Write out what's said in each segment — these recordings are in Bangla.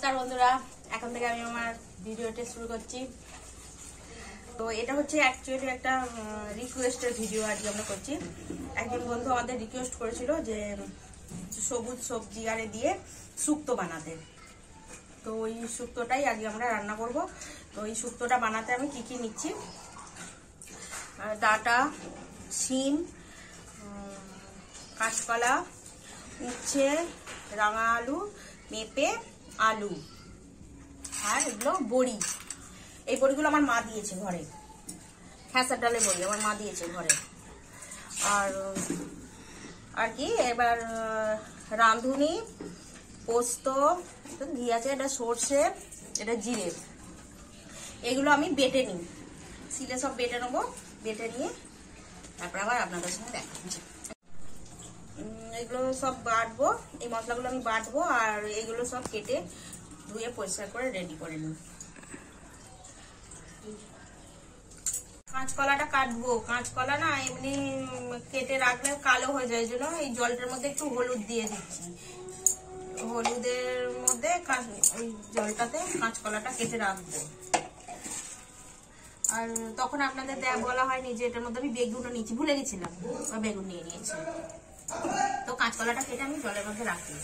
নমস্কার বন্ধুরা, এখন থেকে আমি আমার ভিডিওটা শুরু করছি। তো এটা হচ্ছে অ্যাকচুয়ালি একটা রিকোয়েস্টের ভিডিও আজকে আমরা করছি। একজন বন্ধু আমাদের রিকোয়েস্ট করেছিল যে, সবুজ সবজি আরে দিয়ে শুক্তো বানাতে। তো ওই শুক্তোটাই আজকে আমরা রান্না করব। তো ওই শুক্তোটা বানাতে আমি কি কি নিচ্ছি? ডাটা, শিম কাঁচকলা, উচ্ছে, রাঙা আলু পেঁপে আলু। আর এগুলো বড়ি। এই বড়িগুলো আমার মা দিয়েছে ঘরে। খেসার ডালে বড়ি আমার মা দিয়েছে ঘরে। আর আর কি, এবার রাঁধুনি, পোস্ত ঘি আছে? এটা সর্ষে, এটা জিরে। এগুলো আমি বেটে নিই। সিলে সব বেটে নেব, বেটে নিয়ে তারপর আবার আপনাদের সঙ্গে দেখা এগুলো সব বাটবো, এই মশলাগুলো আমি বাটবো আর এগুলো সব কেটে ধুয়ে পরিষ্কার করে রেডি করে নিই কাঁচকলাটা কাটবো। কাঁচকলা না এমনি কেটে রাখলে কালো হয়ে যায় জন্য এই জলটার মধ্যে একটু হলুদ দিয়ে দিচ্ছি। হলুদের মধ্যে ওই জলটাতে কাঁচকলাটা কেটে রাখব। আর তখন আপনাদের বলা হয়নি যে এটার মধ্যে আমি বেগুনও নিয়েছি, ভুলে গেছিলাম। বেগুন নিয়ে নিয়েছি। কাঁচকলাটা কেটে আমি জলের মধ্যে রাখি।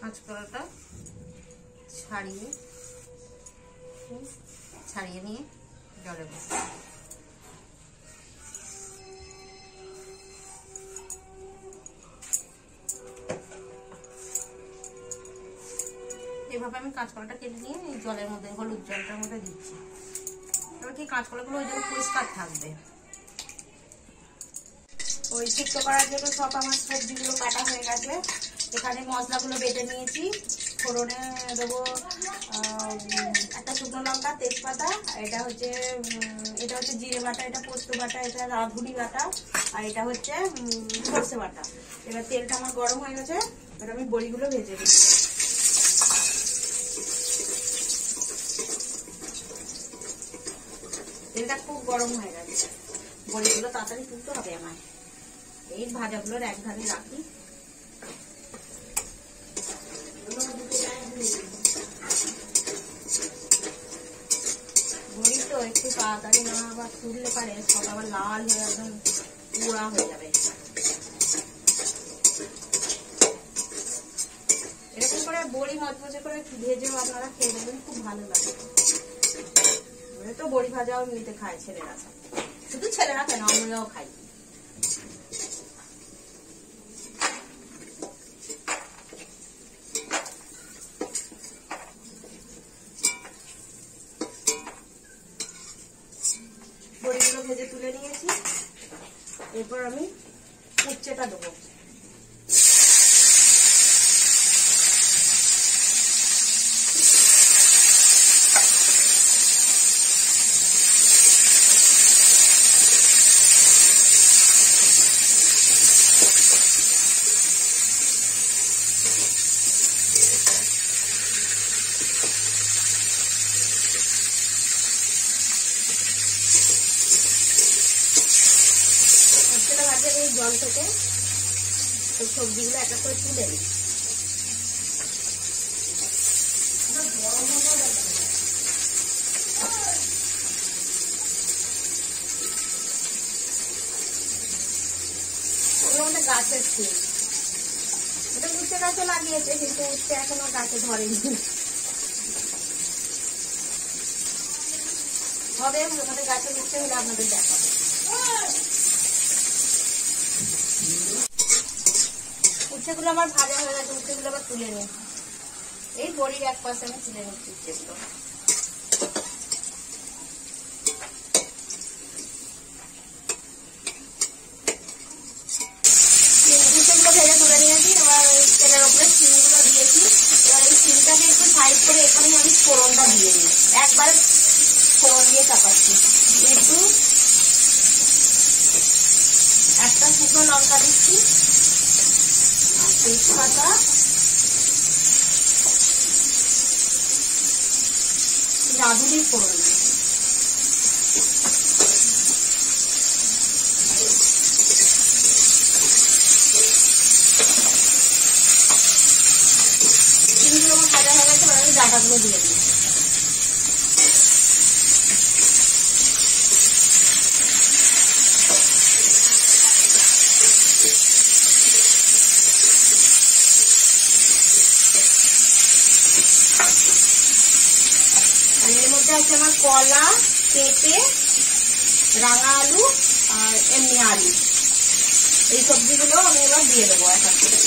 কাঁচকলাটা ছাড়িয়ে ছাড়িয়ে নিয়ে জলে বসে এভাবে আমি কাঁচকলাটা কেটে নিয়ে এই জলের মধ্যে, হলুদ জলটার মধ্যে দিচ্ছি। এবার কি কাঁচকলাগুলো ওই জন্য পরিষ্কার থাকবে? ওই শুক্তো করার জন্য সব আমার সবজিগুলো কাটা হয়ে গেছে। এখানে মশলাগুলো বেটে নিয়েছি। ফোড়নে দেবো একটা শুকনো লঙ্কা, তেজপাতা, এটা হচ্ছে এটা হচ্ছে জিরে বাটা, এটা পোস্ত বাটা, এটা রাঁধুনি বাটা, আর এটা হচ্ছে সর্ষে বাটা। এবার তেলটা আমার গরম হয়ে গেছে, এবার আমি বড়িগুলো ভেজে দিচ্ছি তেলটা খুব গরম হয়ে গেছে। বড়িগুলো তাড়াতাড়ি তুলতে হবে আমার এই ভাজাগুলোর এক ধারে রাখি। বড়ি তো একটু তাড়াতাড়ি না, আবার তুললে পারে, সব আবার লাল হয়ে একদম পোড়া হয়ে যাবে। এরকম করে বড়ি মচমচে করে ভেজেও আপনারা খেয়ে দেবেন খুব ভালো লাগে। ওরা তো বড়ি ভাজাও এমনিতে খায় ছেলেরা। শুধু ছেলেরা কেন আমরাও খাই। বড়িগুলো ভেজে তুলে নিয়েছি। এরপর আমি উচ্ছেটা দেবো উচ্ছেটা ভাজে এই জল থেকে এই সবজিগুলো এক এক করে তুলে নিই। গাছের ঠিক এটা উচ্ছে গাছে লাগিয়েছে, কিন্তু উচ্ছে এখনও গাছে ধরেনি। হবে আমাদের গাছের উচ্ছে হলে আপনাদের দেখাবো। উচ্ছেগুলো আমার ভাজা হয়ে গেছে, উচ্ছেগুলো আবার তুলে নিই এই বড়ির এক পাশে আমি তুলে নিচ্ছি উচ্ছেগুলো তেজপাতা। রাঁধুনি ফোড়ন ভাজা হয়ে গেছে আমি ডাটাগুলো দিয়ে দিই পেঁপে, রাঙা আলু আর এমনি আলু। এই সবজিগুলো আমি এবার দিয়ে দেবো এক এক করে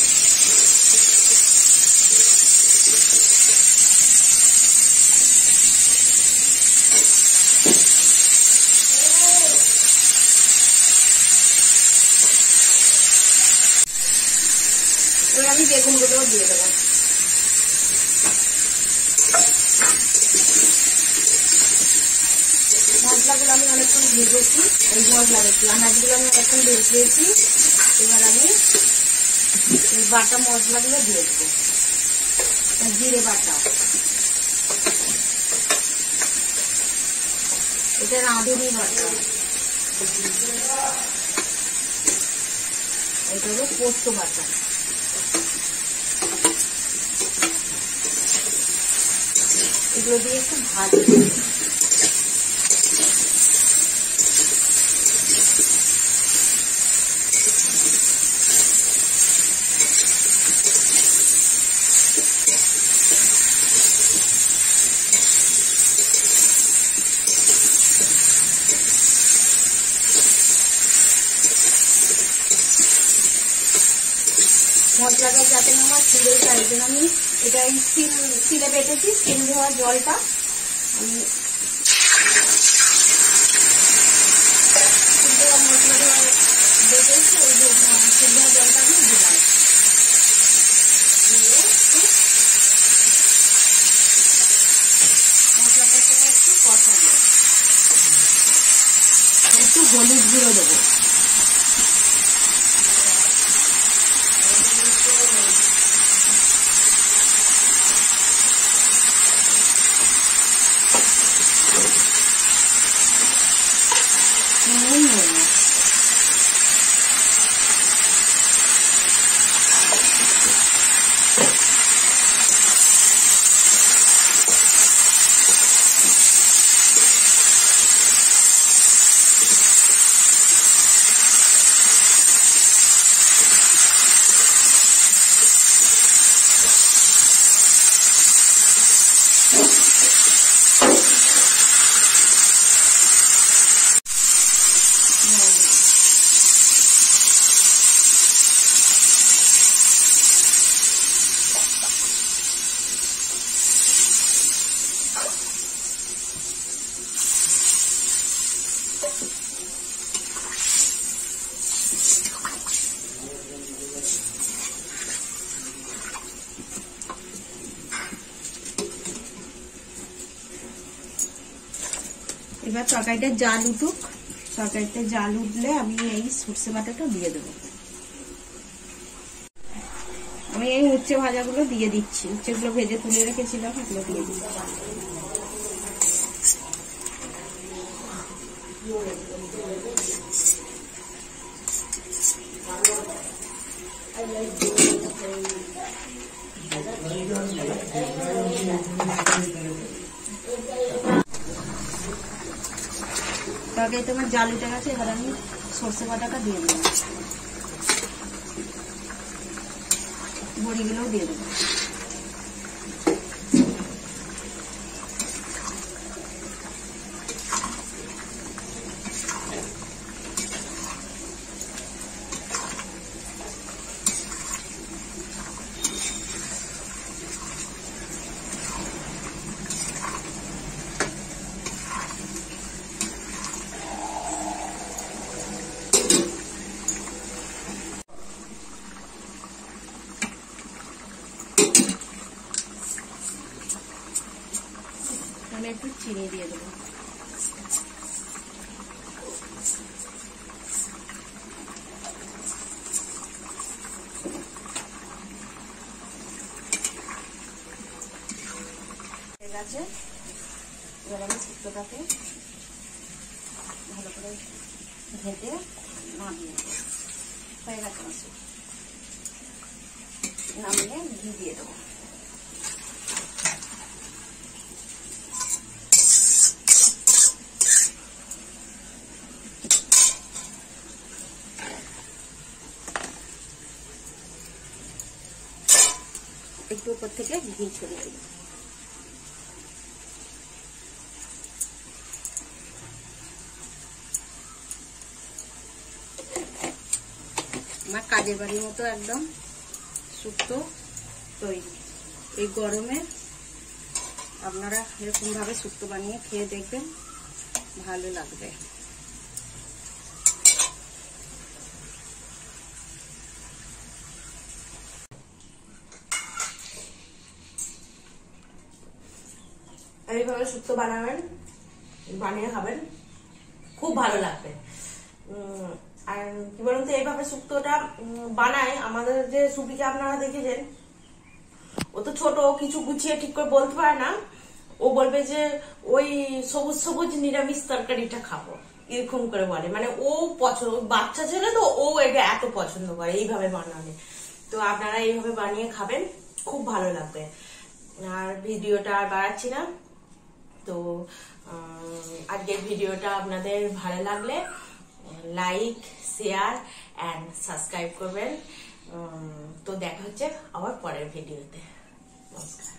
আমি বেগুনগুলোও দিয়ে দেবো মশলাগুলো আমি অনেকক্ষণ ভেজেছি এই মশলা দেখছি আনাজগুলো আমি অনেকক্ষণ ভেজেছি এবার আমি এই বাটা মশলাগুলো দিয়ে দেবো। জিরে বাটা। এটা রাঁধুনি বাটা। এটা হলো পোস্ত বাটা। এগুলো দিয়ে একটু ভাজবো মশলাটা যাতে না আমার ছিঁড়ে যায় এই জন্য আমি এটা এই স্টিল বেটেছি স্টিল ধোয়া জলটা। আমি এবার তরকারিটা জাল উঠুক। তরকারিতে জাল উঠলে আমি এই সর্ষে বাটাটা দিয়ে দেবো। আমি এই উচ্ছে ভাজাগুলো দিয়ে দিচ্ছি। উচ্ছেগুলো ভেজে তুলে রেখেছিলাম ওগুলো দিয়ে দিচ্ছি। তরকারি তোমার জাল উঠে গেছে এবার আমি সর্ষে বাটাটা দিয়ে দেবো। বড়িগুলোও দিয়ে দেবো আমি একটু চিনি দিয়ে দেবো। আছে ভালো করে নামিয়ে দেবো হয়ে গেছে নামিয়ে ঘি দিয়ে দেবো। একটু উপর থেকে ঘি ছড়িয়ে দিই আমার কাজের বাড়ির মতো একদম শুক্তো তৈরি। এই গরমে আপনারা এরকমভাবে শুক্তো বানিয়ে খেয়ে দেখবেন, ভালো লাগবে। এইভাবে শুক্তো বানাবেন, বানিয়ে খাবেন। খুব ভালো লাগবে। আর কি বলুন তো, এইভাবে শুক্তোটা বানায়। আমাদের যে সুপিকে আপনারা দেখেছেন, ও তো ছোট কিছু গুছিয়ে ঠিক করে বলতে পারে না। ও বলবে যে, ওই সবুজ সবুজ নিরামিষ তরকারিটা খাব, এরকম করে বলে। মানে ও পছন্দ বাচ্চা ছেলে তো, ও এটা এত পছন্দ করে, এইভাবে বানালে। তো আপনারা এইভাবে বানিয়ে খাবেন, খুব ভালো লাগবে। আর ভিডিওটা আর বাড়াচ্ছি না। তো আজকের ভিডিওটা আপনাদের ভালো লাগলে লাইক শেয়ার অ্যান্ড সাবস্ক্রাইব করবেন। তো দেখা হচ্ছে আবার পরের ভিডিওতে। নমস্কার।